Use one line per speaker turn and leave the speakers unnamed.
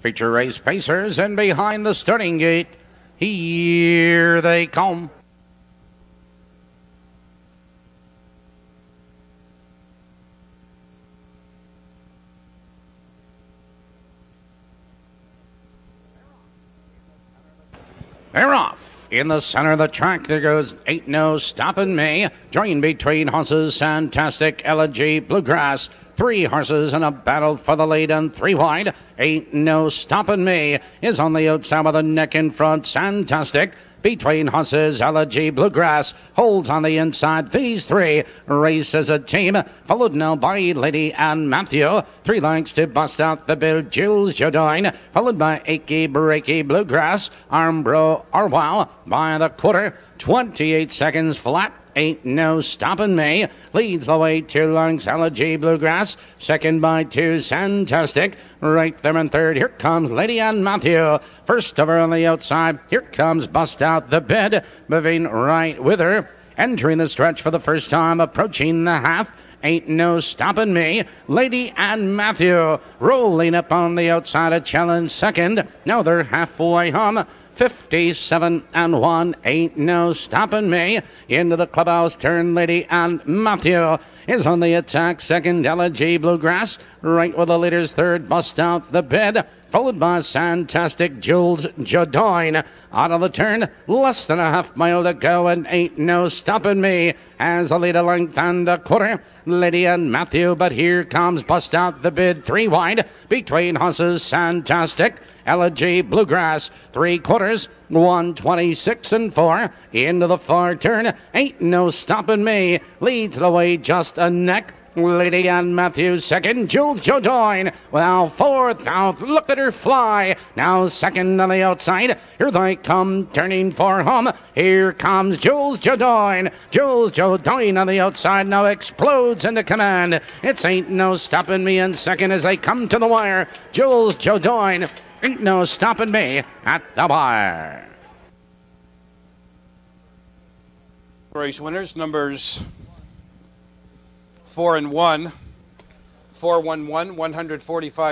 Feature race pacers and behind the starting gate. Here they come. They're off. In the center of the track, there goes Ain't No Stopping Me. Joined between horses, Fantastic, Elegy, Bluegrass. Three horses in a battle for the lead and three wide. Ain't No Stoppin' Me is on the outside with a neck in front. Fantastic between horses. Elegy Bluegrass holds on the inside. These three race as a team, followed now by Lady Anne Matthew. Three lengths to bust out the bill. Jules Jodoin, followed by Achy Breaky Bluegrass. Armbro Arwell by the quarter. 28 seconds flat. Ain't no stopping me. Leads the way two lengths. Elegy Bluegrass. Second by two. Fantastic. Right there in third. Here comes Lady Anne Matthew. First over on the outside. Here comes Bust Out the Bed. Moving right with her. Entering the stretch for the first time. Approaching the half. Ain't no stopping me. Lady Anne Matthew rolling up on the outside. A challenge second. Now they're halfway home. 57 and 1. Ain't no stopping me. Into the clubhouse turn, Lady Anne Matthew is on the attack. Second, Elegy Bluegrass. Right with the leaders. Third, Bust Out the Bed. Followed by Fantastic Jules Jodoin. Out of the turn, less than a half mile to go, and ain't no stopping me. As a length and a quarter, Lady Anne Matthew. But here comes Bust Out the bid three wide between horses. Fantastic. Elegy Bluegrass, three quarters, 126 and four. Into the far turn, ain't no stopping me. Leads the way just a neck. Lady Anne Matthews second, Jules Jodoin. Well, fourth, now look at her fly. Now second on the outside. Here they come, turning for home. Here comes Jules Jodoin. Jules Jodoin on the outside now explodes into command. It's ain't no stopping me in second as they come to the wire. Jules Jodoin Ain't no stopping me at the wire.
Race winners numbers four and one, four one one, one hundred forty five.